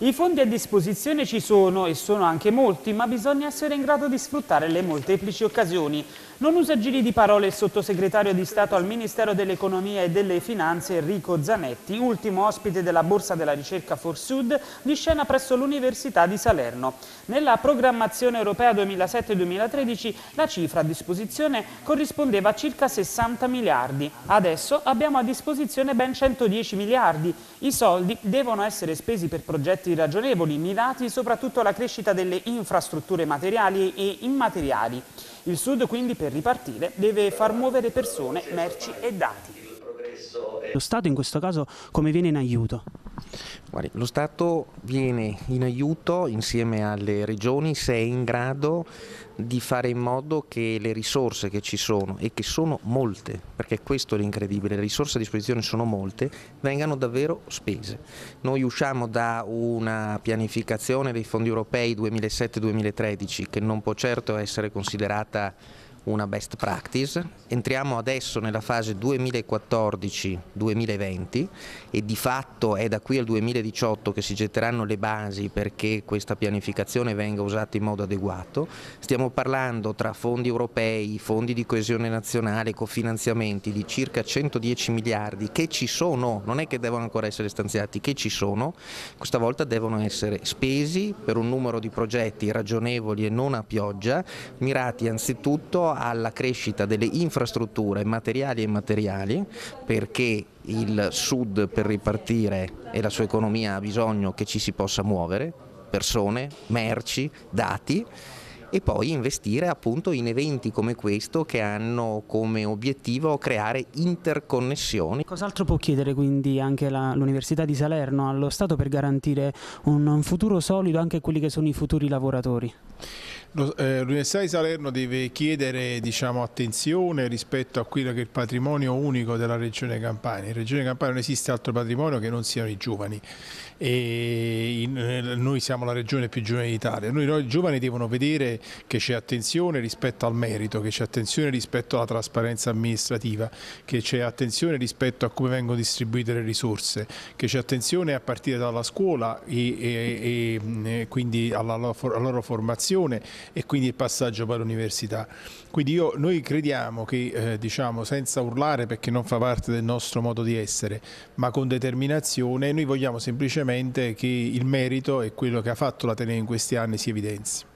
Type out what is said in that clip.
I fondi a disposizione ci sono e sono anche molti, ma bisogna essere in grado di sfruttare le molteplici occasioni. Non usa giri di parole il sottosegretario di Stato al Ministero dell'Economia e delle Finanze Enrico Zanetti, ultimo ospite della Borsa della Ricerca For Sud di scena presso l'Università di Salerno. Nella programmazione europea 2007-2013 la cifra a disposizione corrispondeva a circa 60 miliardi. Adesso abbiamo a disposizione ben 110 miliardi. I soldi devono essere spesi per progetti ragionevoli, mirati soprattutto alla crescita delle infrastrutture materiali e immateriali. Il Sud quindi per ripartire deve far muovere persone, merci e dati. Lo Stato in questo caso come viene in aiuto? Guardi, lo Stato viene in aiuto insieme alle regioni se è in grado di fare in modo che le risorse che ci sono, e che sono molte, perché questo è l'incredibile, le risorse a disposizione sono molte, vengano davvero spese. Noi usciamo da una pianificazione dei fondi europei 2007-2013 che non può certo essere considerata una best practice, entriamo adesso nella fase 2014-2020 e di fatto è da qui al 2018 che si getteranno le basi perché questa pianificazione venga usata in modo adeguato. Stiamo parlando tra fondi europei, fondi di coesione nazionale, cofinanziamenti di circa 110 miliardi che ci sono, non è che devono ancora essere stanziati, che ci sono, questa volta devono essere spesi per un numero di progetti ragionevoli e non a pioggia, mirati anzitutto alla crescita delle infrastrutture materiali e immateriali perché il Sud per ripartire e la sua economia ha bisogno che ci si possa muovere, persone, merci, dati e poi investire appunto in eventi come questo che hanno come obiettivo creare interconnessioni. Cos'altro può chiedere quindi anche l'Università di Salerno allo Stato per garantire un, un futuro solido anche a quelli che sono i futuri lavoratori? Eh, L'Università di Salerno deve chiedere diciamo, attenzione rispetto a quello che è il patrimonio unico della Regione Campania. In Regione Campania non esiste altro patrimonio che non siano i giovani e in, eh, noi siamo la regione più giovane d'Italia. Noi, noi giovani devono vedere che c'è attenzione rispetto al merito, che c'è attenzione rispetto alla trasparenza amministrativa, che c'è attenzione rispetto a come vengono distribuite le risorse, che c'è attenzione a partire dalla scuola e, e, e quindi alla, alla loro formazione e quindi il passaggio poi all'università. Quindi io, noi crediamo che, eh, diciamo, senza urlare perché non fa parte del nostro modo di essere, ma con determinazione, noi vogliamo semplicemente che il merito e quello che ha fatto l'Ateneo in questi anni si evidenzi.